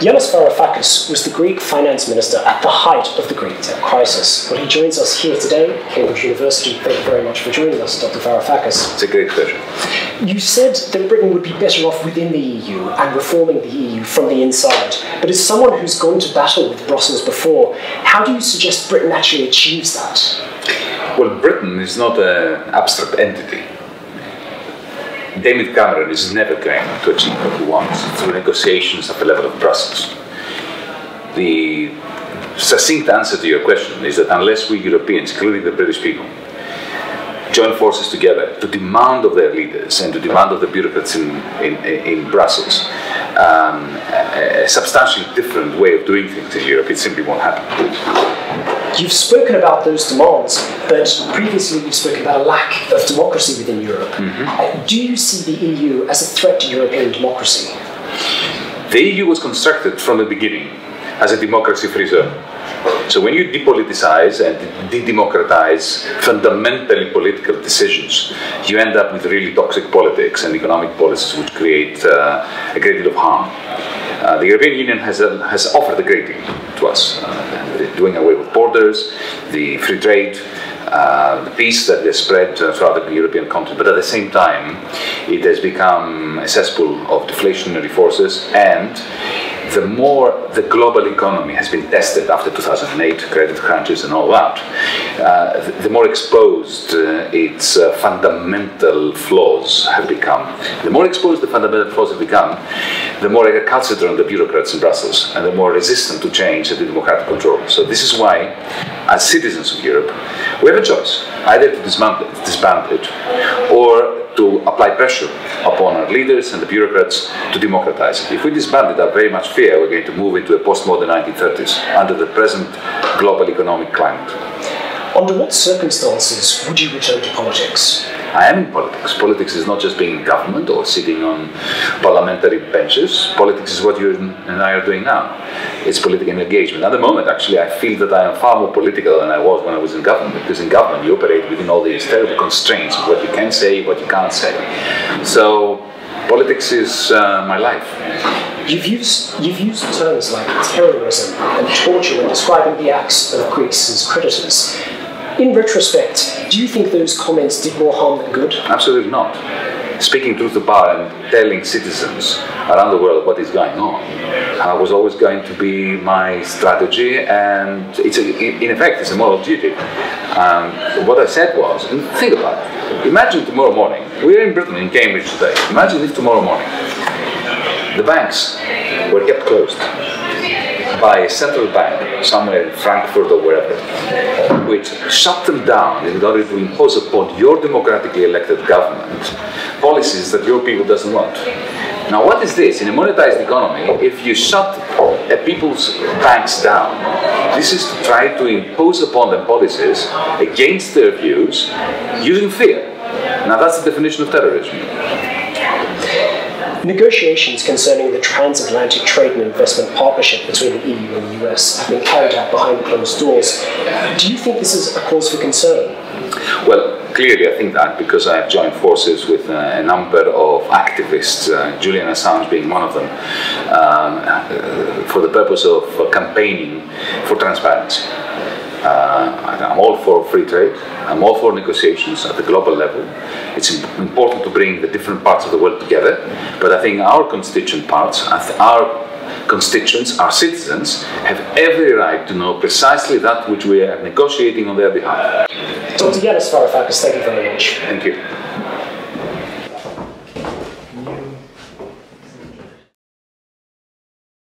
Yanis Varoufakis was the Greek finance minister at the height of the Greek debt crisis. Well, he joins us here today, Cambridge University. Thank you very much for joining us, Dr. Varoufakis. It's a great pleasure. You said that Britain would be better off within the EU and reforming the EU from the inside. But as someone who's gone to battle with Brussels before, how do you suggest Britain actually achieves that? Well, Britain is not an abstract entity. David Cameron is never going to achieve what he wants through negotiations at the level of Brussels. The succinct answer to your question is that unless we Europeans, including the British people, join forces together to demand of their leaders and to demand of the bureaucrats in, in, in Brussels um, a, a substantially different way of doing things in Europe, it simply won't happen. You've spoken about those demands, but previously you've spoken about a lack of democracy within Europe. Do you see the EU as a threat to European democracy? The EU was constructed from the beginning as a democracy free zone. So when you depoliticize and de-democratize fundamentally political decisions, you end up with really toxic politics and economic policies which create uh, a great deal of harm. Uh, the European Union has, uh, has offered a great deal to us, uh, doing away with borders, the free trade, uh, the peace that has spread throughout the European continent, but at the same time, it has become a cesspool of deflationary forces and the more the global economy has been tested after 2008, credit crunches and all that, uh, the more exposed uh, its uh, fundamental flaws have become. The more exposed the fundamental flaws have become, the more recalcitrant the bureaucrats in Brussels and the more resistant to change to democratic control. So this is why, as citizens of Europe, we have a choice, either to disband it, disband it or to apply pressure upon our leaders and the bureaucrats to democratize it. If we disband it, I very much fear we're going to move into a postmodern 1930s under the present global economic climate. Under what circumstances would you return to politics? I am in politics. Politics is not just being in government or sitting on parliamentary benches. Politics is what you and I are doing now. It's political engagement. At the moment, actually, I feel that I am far more political than I was when I was in government, because in government you operate within all these terrible constraints of what you can say, what you can't say. So, politics is uh, my life. You've used, you've used terms like terrorism and torture when describing the acts of Greece's creditors. In retrospect, do you think those comments did more harm than good? Absolutely not. Speaking truth to power and telling citizens around the world what is going on uh, was always going to be my strategy, and it's a, in effect it's a moral duty. Um, what I said was, and think about it. Imagine tomorrow morning. We're in Britain, in Cambridge today. Imagine if tomorrow morning the banks were kept closed by a central bank somewhere in Frankfurt or wherever, which shut them down in order to impose upon your democratically elected government policies that your people doesn't want. Now, what is this? In a monetized economy, if you shut a people's banks down, this is to try to impose upon them policies against their views using fear. Now, that's the definition of terrorism. Negotiations concerning the transatlantic trade and investment partnership between the EU and the US have been carried out behind closed doors. Do you think this is a cause for concern? Well, clearly I think that because I have joined forces with uh, a number of activists, uh, Julian Assange being one of them, um, uh, for the purpose of campaigning for transparency. Uh, I'm all for free trade. I'm all for negotiations at the global level. It's important to bring the different parts of the world together. But I think our constituent parts, our constituents, our citizens, have every right to know precisely that which we are negotiating on their behalf. Dr. Yanis Varoufakis, thank you very much. Thank you.